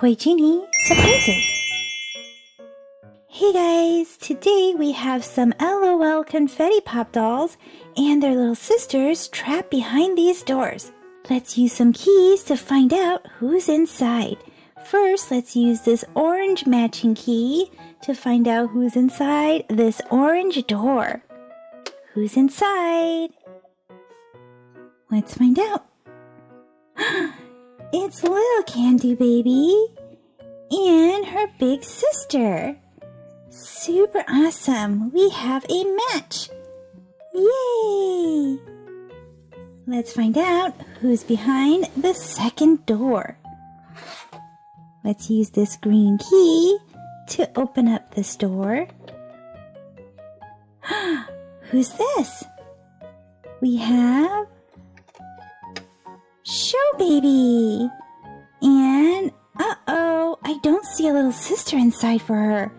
Toy Genie Surprises. Hey guys, today we have some LOL confetti pop dolls and their little sisters trapped behind these doors. Let's use some keys to find out who's inside. First, let's use this orange matching key to find out who's inside this orange door. Who's inside? Let's find out. It's little Candy Baby and her big sister. Super awesome. We have a match. Yay! Let's find out who's behind the second door. Let's use this green key to open up this door. who's this? We have Baby. And, uh-oh, I don't see a little sister inside for her.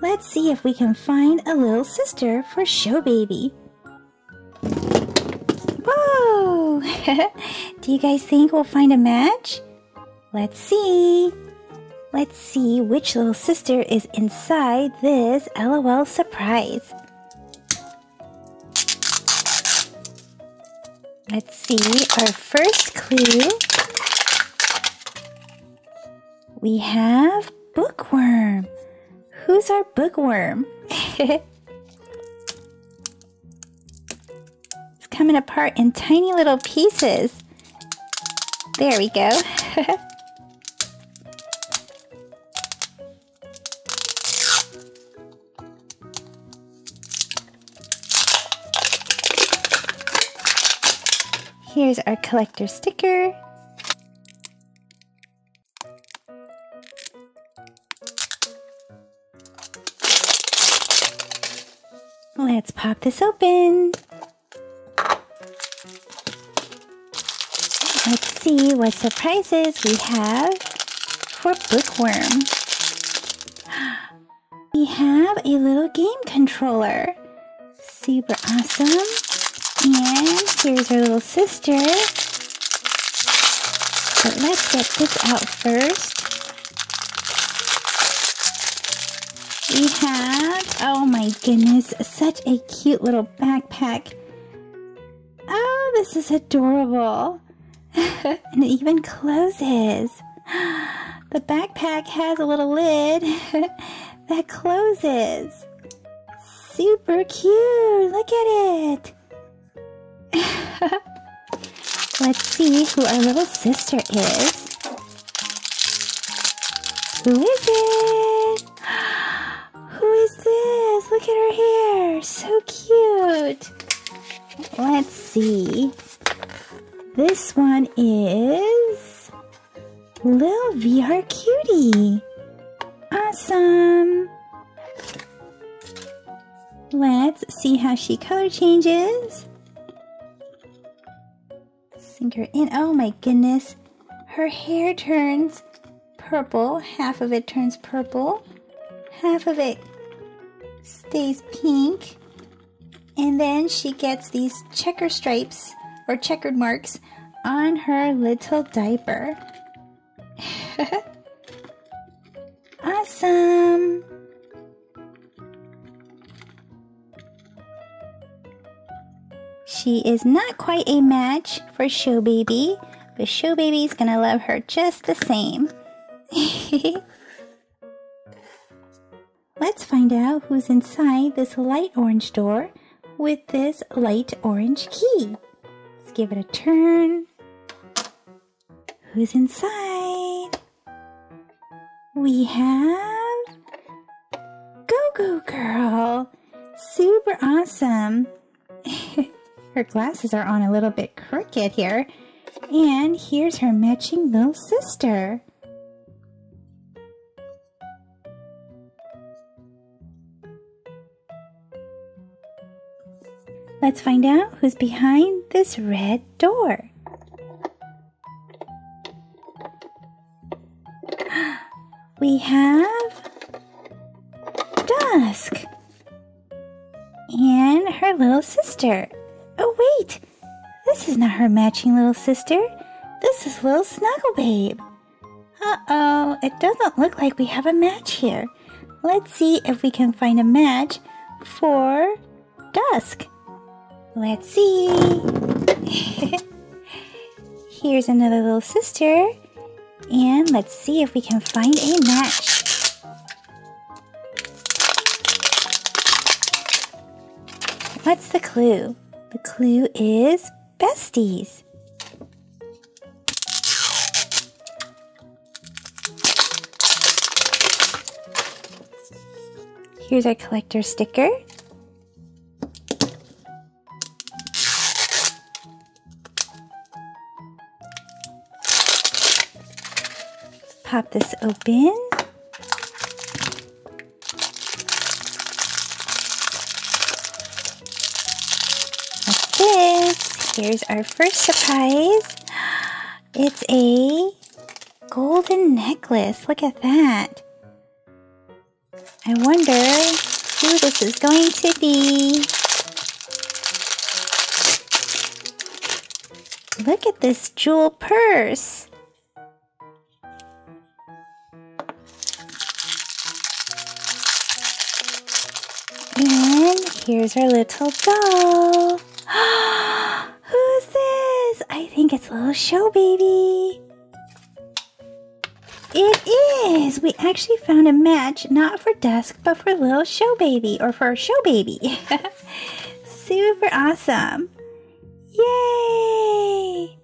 Let's see if we can find a little sister for Show Baby. Whoa! Do you guys think we'll find a match? Let's see. Let's see which little sister is inside this LOL surprise. Let's see our first clue. We have bookworm. Who's our bookworm? it's coming apart in tiny little pieces. There we go. Here's our collector sticker. Let's pop this open. Let's see what surprises we have for Bookworm. We have a little game controller. Super awesome. And here's our little sister. But let's get this out first. We have, oh my goodness, such a cute little backpack. Oh, this is adorable. and it even closes. The backpack has a little lid that closes. Super cute. Look at it. Let's see who our little sister is. Who is it? Who is this? Look at her hair. So cute. Let's see. This one is Lil VR Cutie. Awesome. Let's see how she color changes sink her in. Oh my goodness. Her hair turns purple. Half of it turns purple. Half of it stays pink. And then she gets these checker stripes or checkered marks on her little diaper. awesome! She is not quite a match for Show Baby, but Show Baby's gonna love her just the same. Let's find out who's inside this light orange door with this light orange key. Let's give it a turn. Who's inside? We have Go Go Girl. Super awesome. Her glasses are on a little bit crooked here. And here's her matching little sister. Let's find out who's behind this red door. We have Dusk and her little sister. This is not her matching little sister. This is little Snuggle Babe. Uh-oh, it doesn't look like we have a match here. Let's see if we can find a match for dusk. Let's see. Here's another little sister. And let's see if we can find a match. What's the clue? The clue is besties. Here's our collector sticker. Pop this open. Here's our first surprise. It's a golden necklace. Look at that. I wonder who this is going to be. Look at this jewel purse. And here's our little doll. Oh, I think it's little show baby. It is! We actually found a match not for Dusk, but for little show baby, or for show baby. Super awesome! Yay!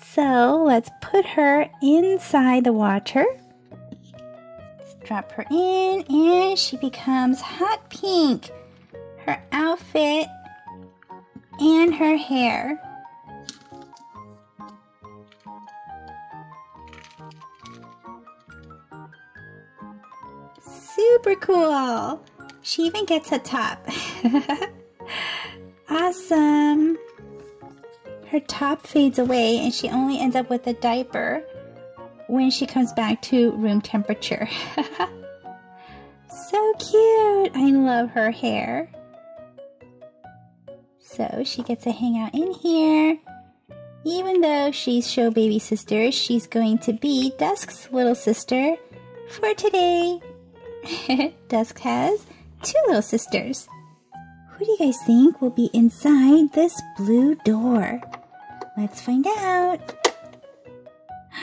So let's put her inside the water. Let's drop her in, and she becomes hot pink. Her outfit and her hair. Super cool. She even gets a top. awesome. Her top fades away and she only ends up with a diaper when she comes back to room temperature. so cute. I love her hair. So she gets to hang out in here. Even though she's show baby sister, she's going to be Dusk's little sister for today. Dusk has two little sisters. Who do you guys think will be inside this blue door? Let's find out.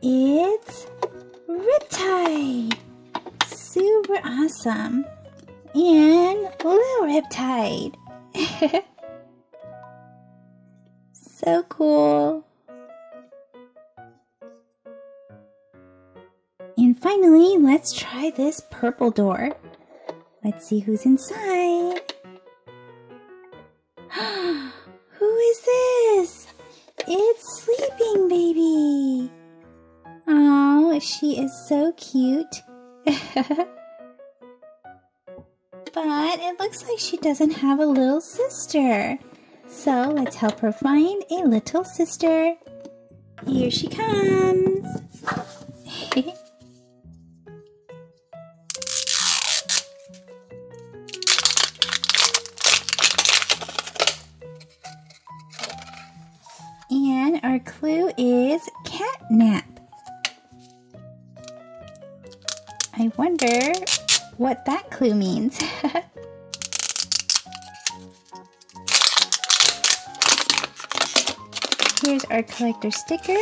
It's Riptide. Super awesome. And little Riptide. So cool. And finally, let's try this purple door. Let's see who's inside. Who is this? It's Sleeping Baby. Oh, she is so cute. but it looks like she doesn't have a little sister. So let's help her find a little sister. Here she comes. And our clue is catnap. I wonder what that clue means. Here's our collector sticker.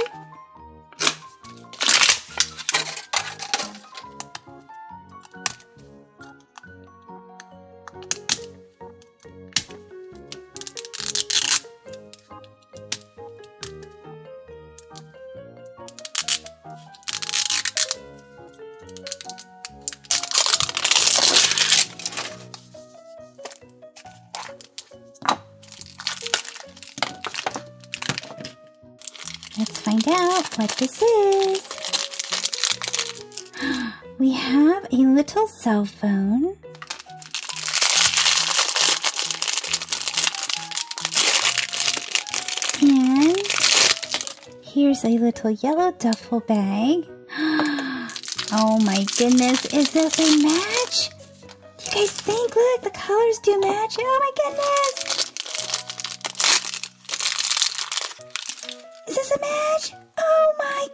What this is. We have a little cell phone. And here's a little yellow duffel bag. Oh my goodness, is this a match? Do you guys think? Look, the colors do match. Oh my goodness. Is this a match? Oh my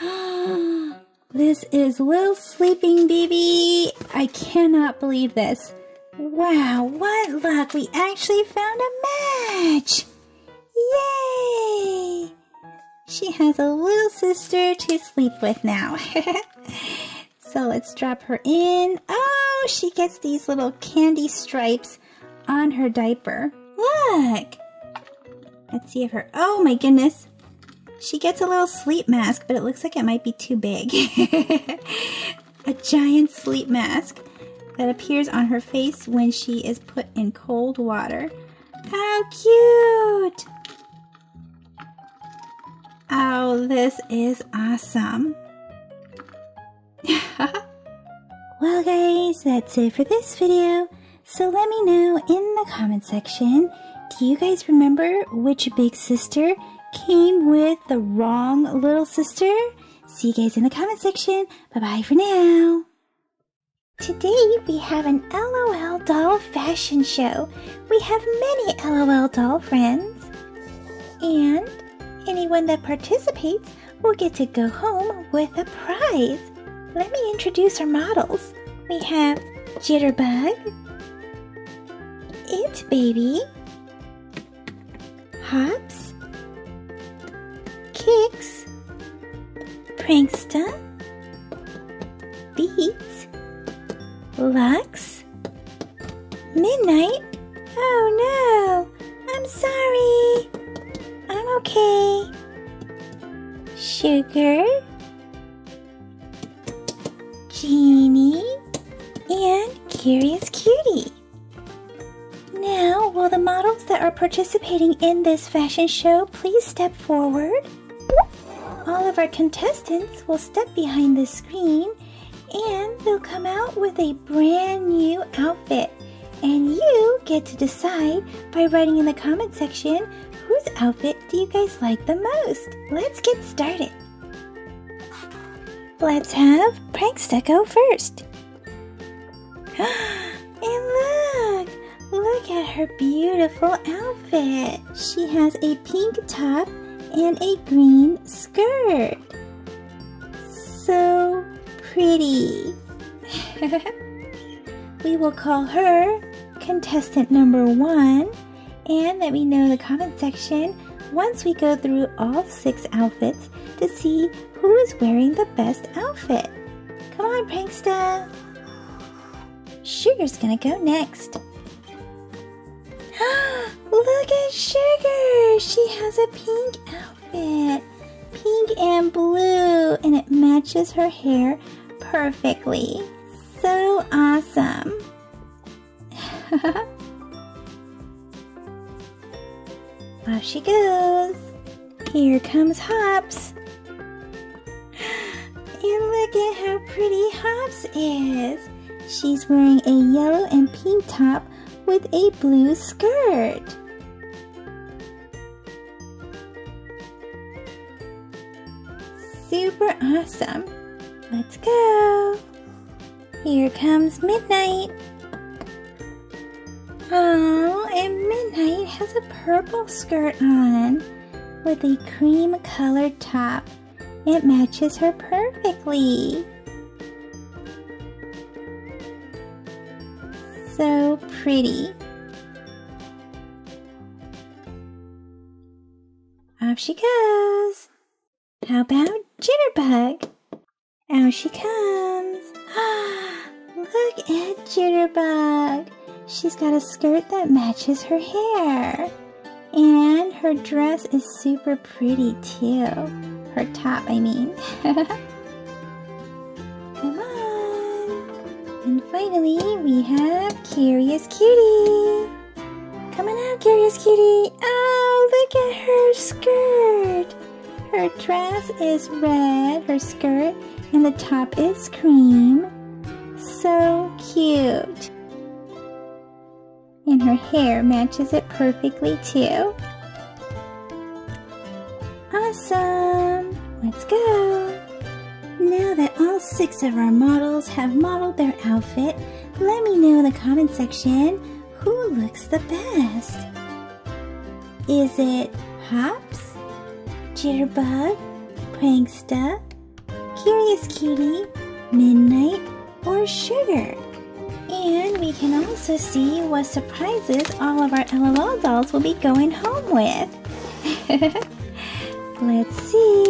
goodness! this is Lil Sleeping Baby. I cannot believe this. Wow, what luck! We actually found a match! Yay! She has a little sister to sleep with now. so let's drop her in. Oh, she gets these little candy stripes on her diaper. Look! Let's see if her... Oh my goodness! She gets a little sleep mask, but it looks like it might be too big. a giant sleep mask that appears on her face when she is put in cold water. How cute! Oh, this is awesome. well guys, that's it for this video. So let me know in the comment section, do you guys remember which big sister came with the wrong little sister? See you guys in the comment section. Bye-bye for now. Today we have an LOL doll fashion show. We have many LOL doll friends. And anyone that participates will get to go home with a prize. Let me introduce our models. We have Jitterbug, It Baby, Hops, Kicks, Pranksta, Beats, Lux, Midnight. Oh no, I'm sorry. I'm okay. Sugar, Genie, and Curious that are participating in this fashion show please step forward? All of our contestants will step behind the screen and they'll come out with a brand new outfit. And you get to decide by writing in the comment section whose outfit do you guys like the most. Let's get started. Let's have Pranksta go first. and look, look at her beautiful outfit. She has a pink top and a green skirt. So pretty. we will call her contestant number one and let me know in the comment section once we go through all six outfits to see who is wearing the best outfit. Come on, Pranksta. Sugar's gonna go next. Look at Sugar! She has a pink outfit. Pink and blue, and it matches her hair perfectly. So awesome. Off she goes. Here comes Hops. And look at how pretty Hops is. She's wearing a yellow and pink top with a blue skirt. Super awesome. Let's go. Here comes Midnight. Oh, and Midnight has a purple skirt on with a cream colored top. It matches her perfectly. So pretty. Off she goes. How about Jitterbug? Out she comes. Look at Jitterbug. She's got a skirt that matches her hair. And her dress is super pretty too. Her top, I mean. finally, we have Curious Cutie. Come on out, Curious Cutie. Oh, look at her skirt. Her dress is red, her skirt, and the top is cream. So cute. And her hair matches it perfectly too. Awesome! Let's go! Now that all six of our models have modeled their outfit, let me know in the comment section who looks the best. Is it Hops, Jitterbug, Pranksta, Curious Cutie, Midnight, or Sugar. And we can also see what surprises all of our LOL dolls will be going home with. Let's see.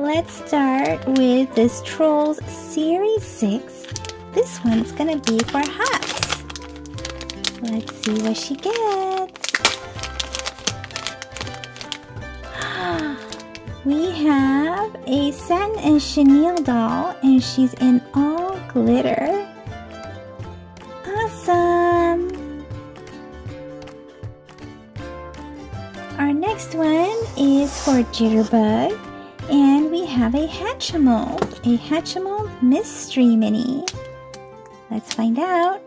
Let's start with this Trolls Series 6. This one's gonna be for Hops. Let's see what she gets. we have a Satin and Chenille doll, and she's in all glitter. Awesome! Our next one is for Jitterbug, and have a Hatchimal, a Hatchimal Mystery Mini. Let's find out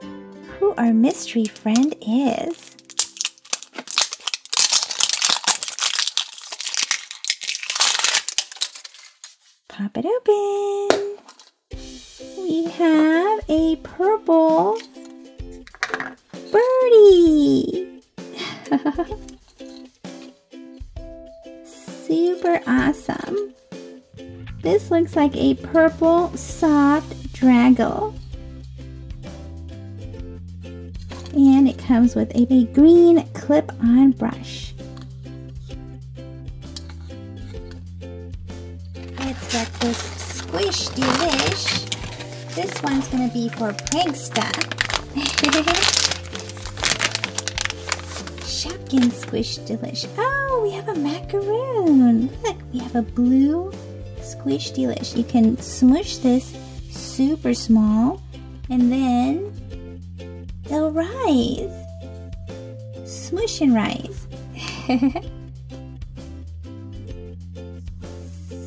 who our mystery friend is. Pop it open. We have a purple birdie. Super awesome. This looks like a purple soft draggle. And it comes with a, a green clip-on brush. Let's get this squish delish. This one's gonna be for Pranksta. Shopkin Squish Delish. Oh, we have a macaroon. Look, we have a blue Squish Delish. You can smush this super small and then they'll rise. Smush and rise.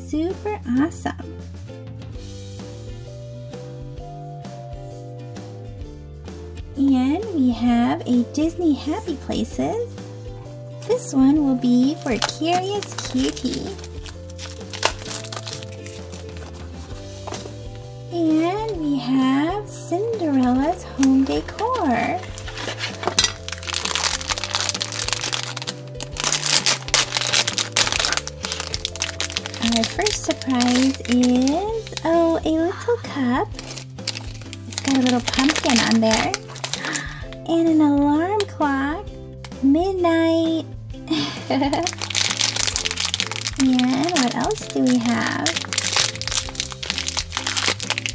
super awesome. And we have a Disney Happy Places. This one will be for Curious Cutie. Decor. Our first surprise is, oh, a little cup. It's got a little pumpkin on there. And an alarm clock. Midnight. and what else do we have?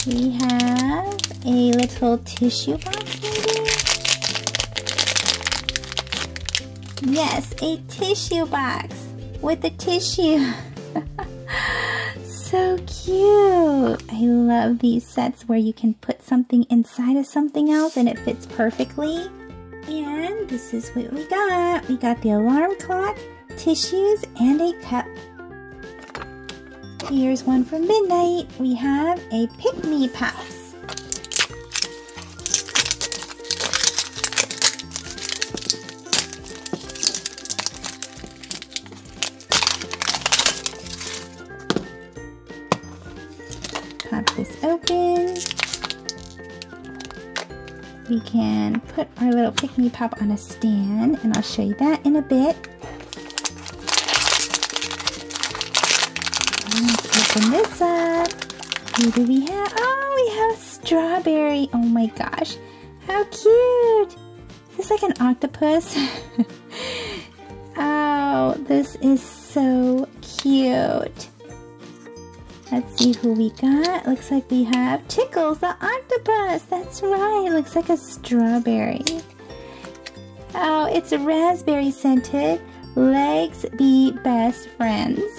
We have a little tissue box a tissue box with a tissue. so cute. I love these sets where you can put something inside of something else and it fits perfectly. And this is what we got. We got the alarm clock, tissues, and a cup. Here's one for midnight. We have a Pikmi this open. We can put our little Pikmi Pop on a stand, and I'll show you that in a bit. Let's open this up. Who do we have? Oh, we have strawberry. Oh my gosh. How cute. Is this like an octopus? oh, this is so cute. Let's see who we got. Looks like we have Tickles the octopus. That's right. Looks like a strawberry. Oh, it's raspberry scented. Legs be best friends.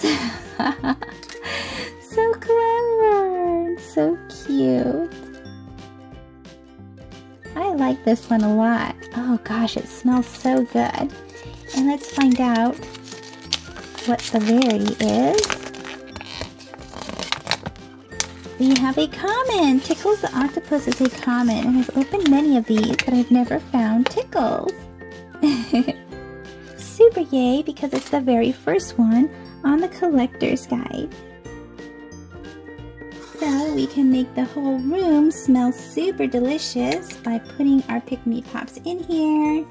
so clever. So cute. I like this one a lot. Oh gosh, it smells so good. And let's find out what the rarity is. We have a common. Tickles the octopus is a common, and I've opened many of these, but I've never found Tickles. Super yay, because it's the very first one on the collector's guide. So we can make the whole room smell super delicious by putting our Pikmi Pops in here.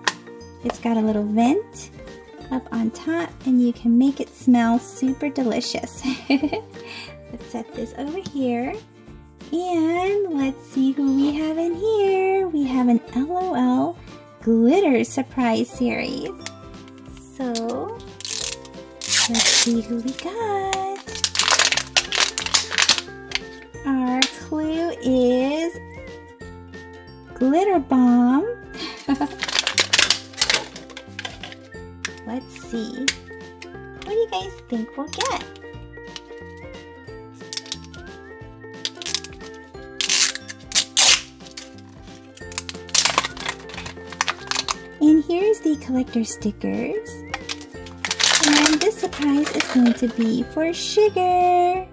It's got a little vent, up on top and you can make it smell super delicious. let's set this over here. And let's see who we have in here. We have an LOL glitter surprise series. So let's see who we got. Our clue is glitter bomb. let's see. What do you guys think we'll get? Collector stickers. And this surprise is going to be for Sugar.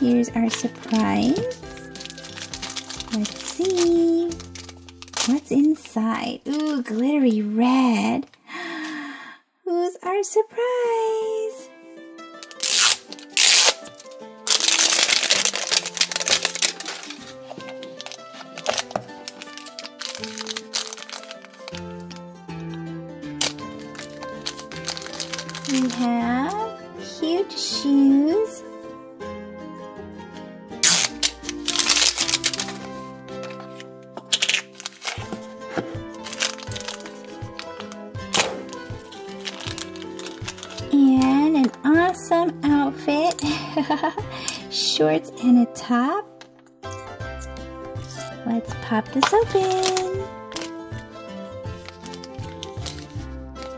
Here's our surprise. Let's see. What's inside? Ooh, glittery red. Who's our surprise? Top. Let's pop this open.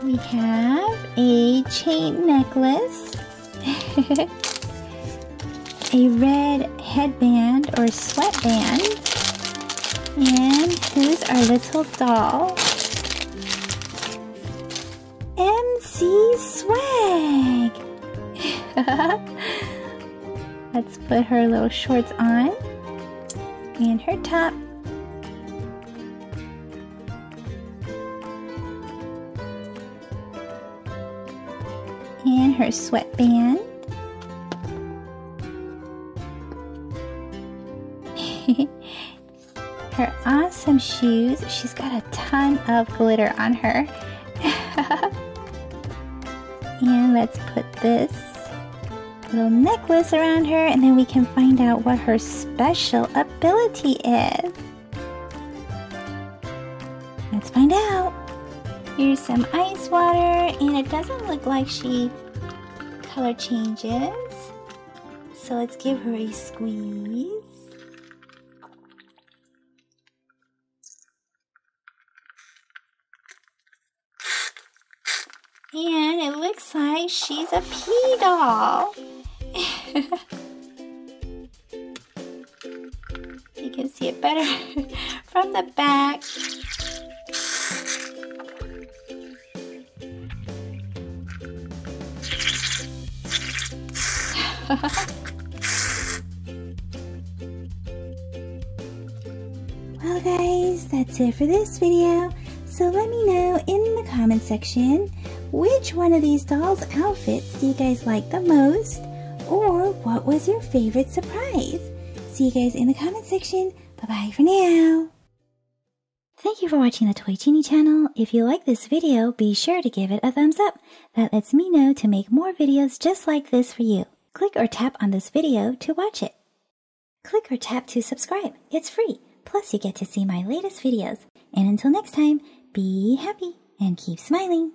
We have a chain necklace, a red headband or sweatband, and who's our little doll? MC Swag! Let's put her little shorts on and her top. and her sweatband. her awesome shoes. She's got a ton of glitter on her. and let's put this little necklace around her and then we can find out what her special ability is. Let's find out. Here's some ice water, and it doesn't look like she color changes. So let's give her a squeeze. And it looks like she's a pea doll. you can see it better from the back. well guys, that's it for this video. So let me know in the comment section which one of these dolls' outfits do you guys like the most? Or what was your favorite surprise? See you guys in the comment section. Bye-bye for now. Thank you for watching the Toy Genie channel. If you like this video, be sure to give it a thumbs up. That lets me know to make more videos just like this for you. Click or tap on this video to watch it. Click or tap to subscribe. It's free. Plus you get to see my latest videos. And until next time, be happy and keep smiling.